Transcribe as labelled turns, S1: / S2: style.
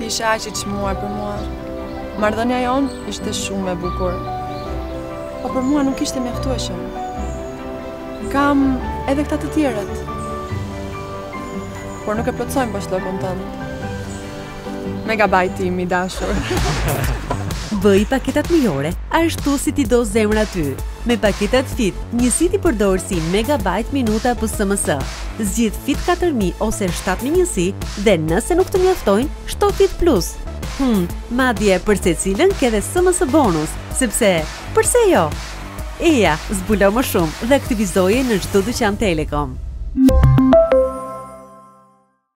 S1: Ti ishe aq i çmuar për mua. Marrëdhënia jonë ishte shumë e bukur. Po për mua nuk ishte mjaftueshëm. Kam edhe këta të tjerët. Por nuk e plotësojmë boshllëkun tënd. Megabajti im i dashur.
S2: Bëj paketat mujore, ashtu si t'i do zemra ty. Me paketat FIT, njësitë i përdor si megabajt minuta apo SMS. Zgjidh Fit katër mijë ose shtatë mijë njësi dhe nëse nuk të mjaftojnë, shto Fit Plus. Hum, madje për secilën ke dhe SMS bonus, sepse përse jo? Eja, zbulo më shumë dhe aktivizoje në çdo dyqan Telekom.